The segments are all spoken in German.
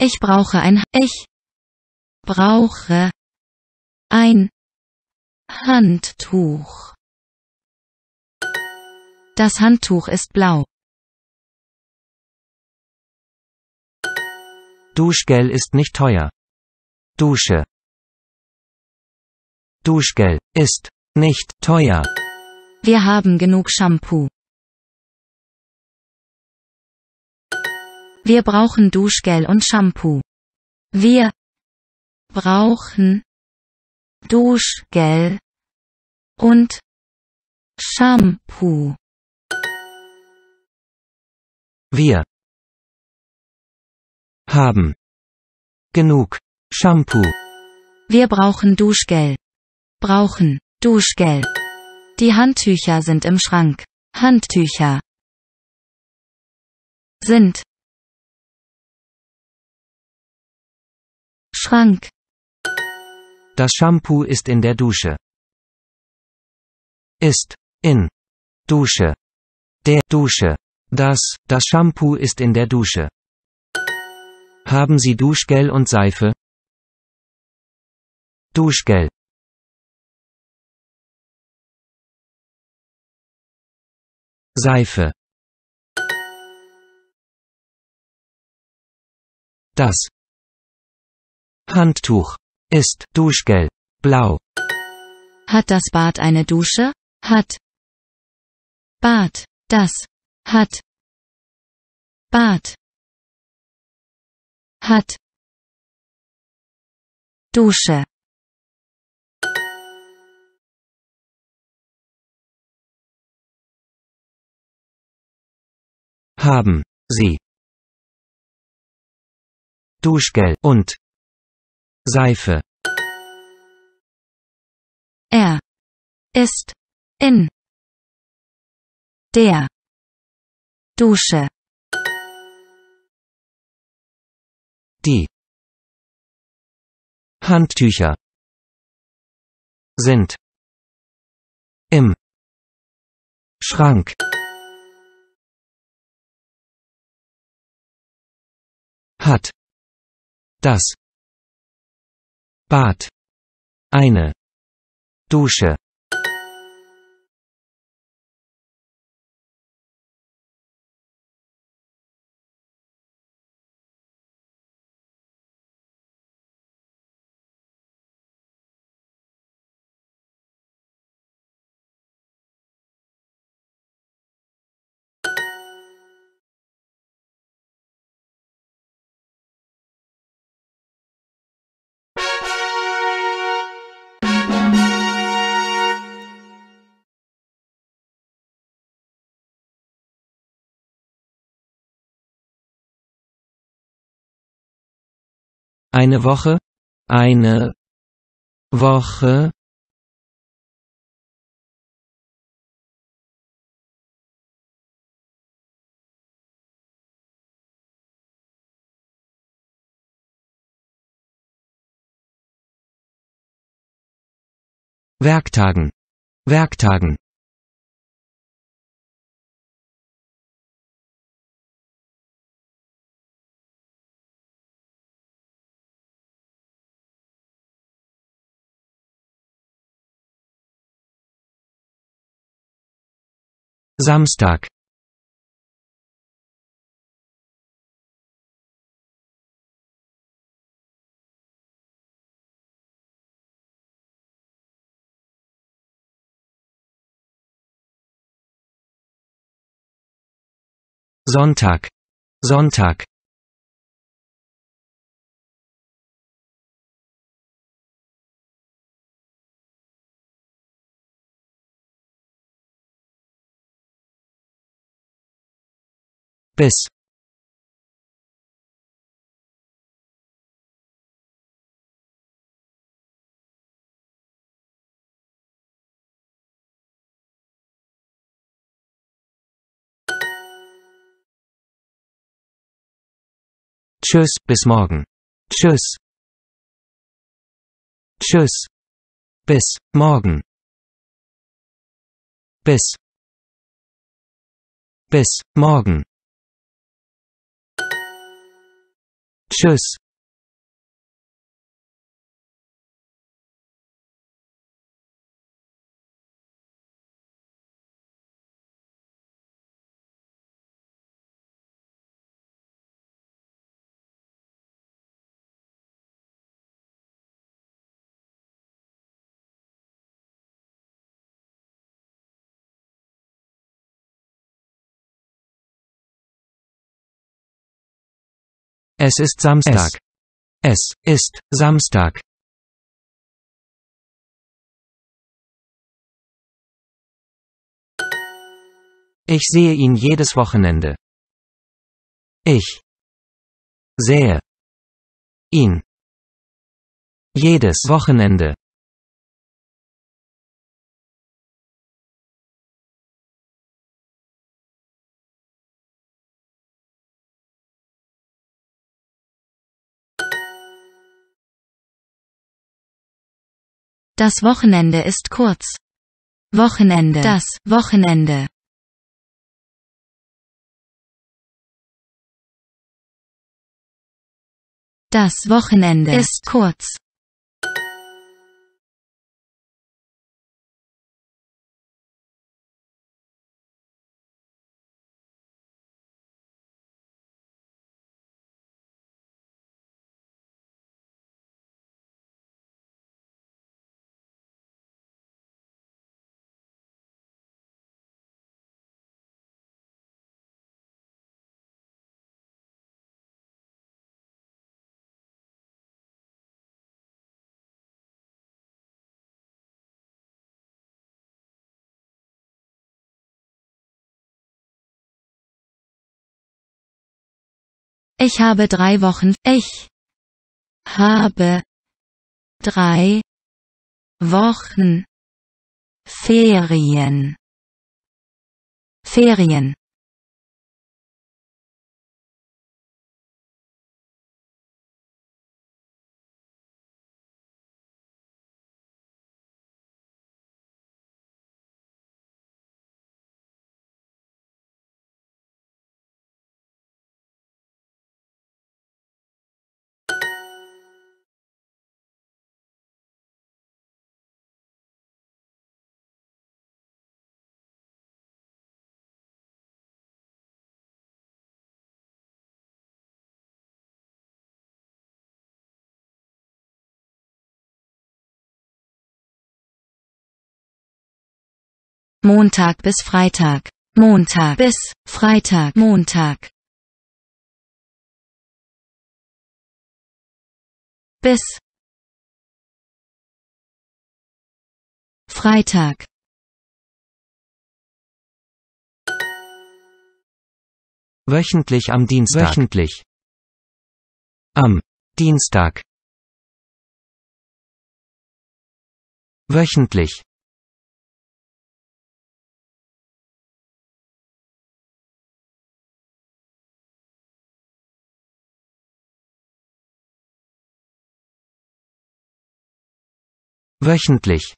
Ich brauche ein, ich brauche ein Handtuch. Das Handtuch ist blau. Duschgel ist nicht teuer. Dusche. Duschgel ist nicht teuer. Wir haben genug Shampoo. Wir brauchen Duschgel und Shampoo. Wir brauchen Duschgel und Shampoo. Wir haben genug Shampoo. Wir brauchen Duschgel. Brauchen Duschgel. Die Handtücher sind im Schrank. Handtücher sind Schrank. Das Shampoo ist in der Dusche. Ist in Dusche. Der Dusche. Das, das Shampoo ist in der Dusche. Haben Sie Duschgel und Seife? Duschgel. Seife. Das Handtuch. Ist Duschgel. Blau. Hat das Bad eine Dusche? Hat. Bad. Das. Hat. Bad. Hat. Dusche. Haben. Sie. Duschgel. Und Seife. Er ist in der Dusche. Die Handtücher sind im Schrank. Hat das Bad. Eine. Dusche Eine Woche? Eine Woche? Werktagen. Werktagen. Samstag. Sonntag. Sonntag. Bis. Tschüss, bis morgen. Tschüss. Tschüss. Bis morgen. Bis. Bis morgen. Tschüss. Es ist Samstag. Es ist Samstag. Ich sehe ihn jedes Wochenende. Ich sehe ihn jedes Wochenende. Das Wochenende ist kurz. Wochenende. Das Wochenende. Das Wochenende ist kurz. Ich habe drei Wochen. Ich habe drei Wochen Ferien. Ferien. Montag bis Freitag. Montag bis Freitag. Montag. Bis Freitag. Wöchentlich am Dienstag. Wöchentlich. Am Dienstag. Wöchentlich. Wöchentlich.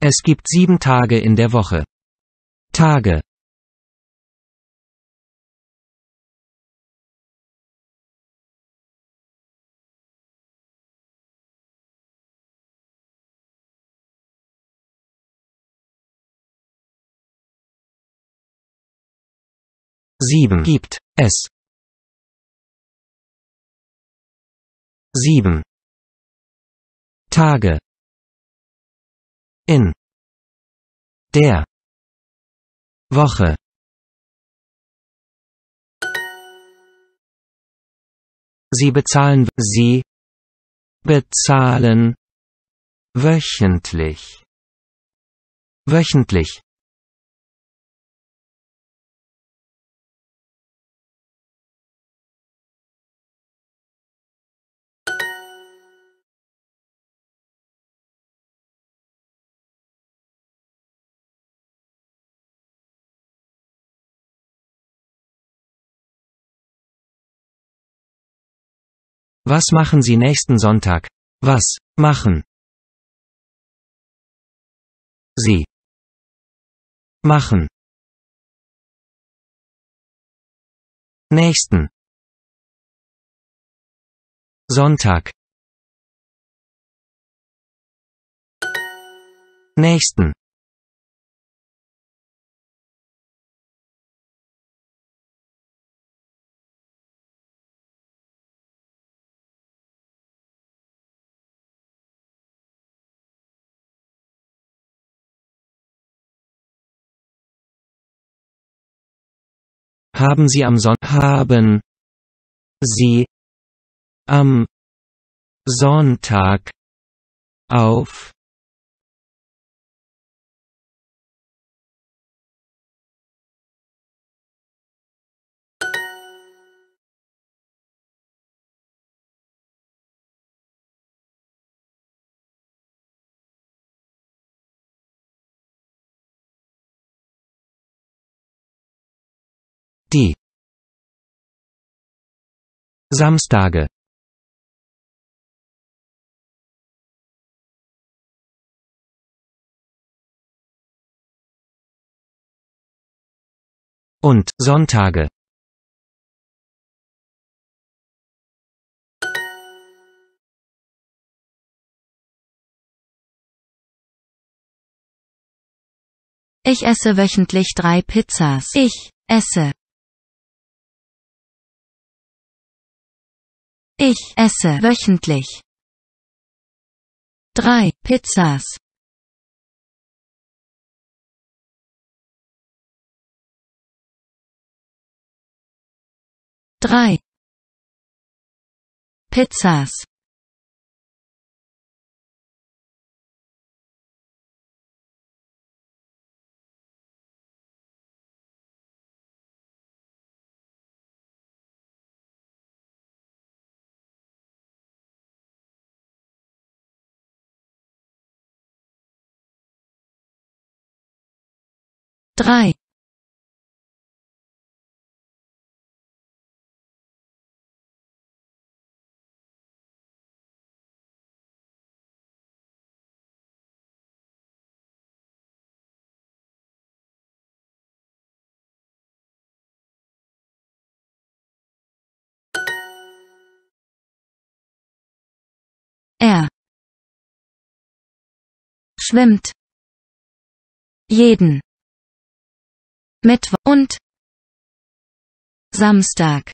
Es gibt sieben Tage in der Woche. Tage. Sieben gibt es. Sieben Tage in der Woche. Sie bezahlen, Sie bezahlen wöchentlich. Wöchentlich. Was machen Sie nächsten Sonntag? Was machen Sie? Machen. Nächsten Sonntag. Nächsten Haben Sie am Son haben Sie am Sonntag auf die Samstage und Sonntage Ich esse wöchentlich drei Pizzas. Ich esse. Ich esse wöchentlich drei Pizzas. Drei Pizzas. Drei. Er. Schwimmt. Jeden Mittwoch und Samstag